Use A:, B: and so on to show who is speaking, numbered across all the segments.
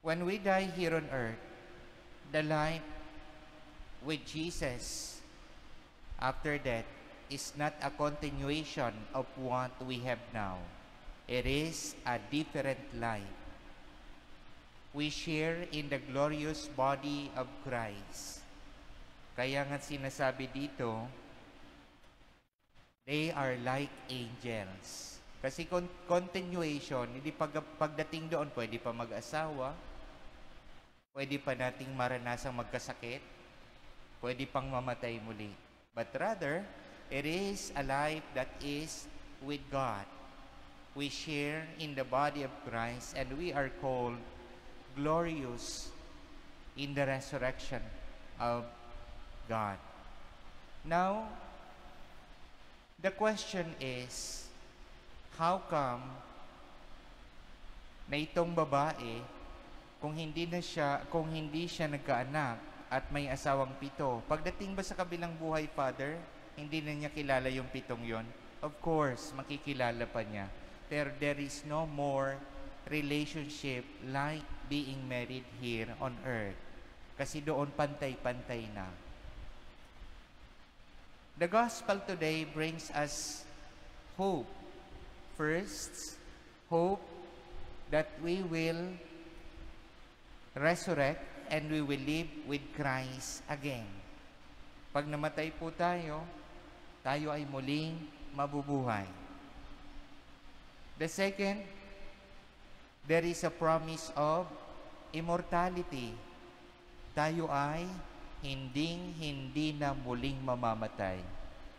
A: When we die here on earth, the life with Jesus after death is not a continuation of what we have now. It is a different life. We share in the glorious body of Christ. Kaya nga sinasabi dito, they are like angels. Kasi con- continuation, hindi pag, pagdating doon, pwede pa mag-asawa, pwede pa nating maranasang magkasakit, pwede pang mamatay muli. But rather, it is a life that is with God. We share in the body of Christ and we are called glorious in the resurrection of God. Now, the question is, how come na itong babae, kung hindi na siya, kung hindi siya nagkaanak at may asawang pito, pagdating ba sa kabilang buhay, Father, hindi na niya kilala yung pitong yon? Of course, makikilala pa niya. Pero there is no more relationship like being married here on earth. Kasi doon pantay-pantay na. The gospel today brings us hope. First, hope that we will resurrect and we will live with Christ again. Pag namatay po tayo, tayo ay muling mabubuhay. The second, there is a promise of immortality. Tayo ay hinding-hindi na muling mamamatay.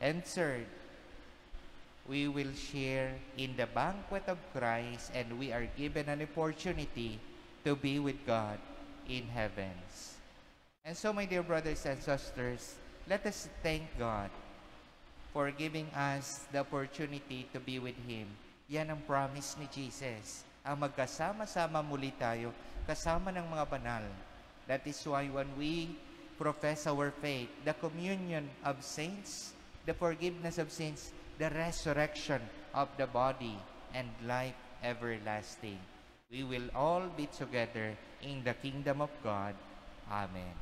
A: And third, we will share in the banquet of Christ and we are given an opportunity to be with God in heavens. And so, my dear brothers and sisters, let us thank God for giving us the opportunity to be with Him. Yan ang promise ni Jesus. Ang magkasama-sama muli tayo, kasama ng mga banal. That is why when we profess our faith, the communion of saints, the forgiveness of sins, the resurrection of the body, and life everlasting. We will all be together in the kingdom of God. Amen.